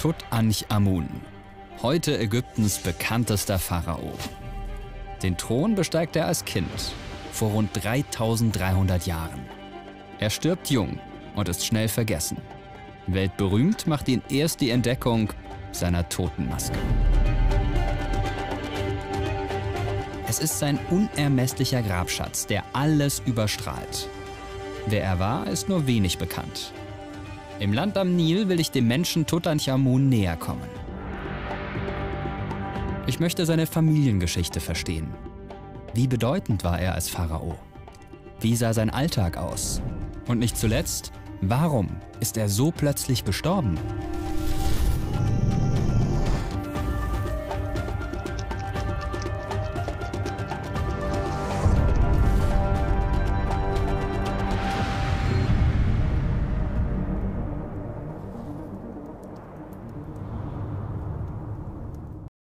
Tutanchamun, heute Ägyptens bekanntester Pharao. Den Thron besteigt er als Kind, vor rund 3300 Jahren. Er stirbt jung und ist schnell vergessen. Weltberühmt macht ihn erst die Entdeckung seiner Totenmaske. Es ist sein unermesslicher Grabschatz, der alles überstrahlt. Wer er war, ist nur wenig bekannt. Im Land am Nil will ich dem Menschen Tutanchamun näher kommen. Ich möchte seine Familiengeschichte verstehen. Wie bedeutend war er als Pharao? Wie sah sein Alltag aus? Und nicht zuletzt, warum ist er so plötzlich gestorben?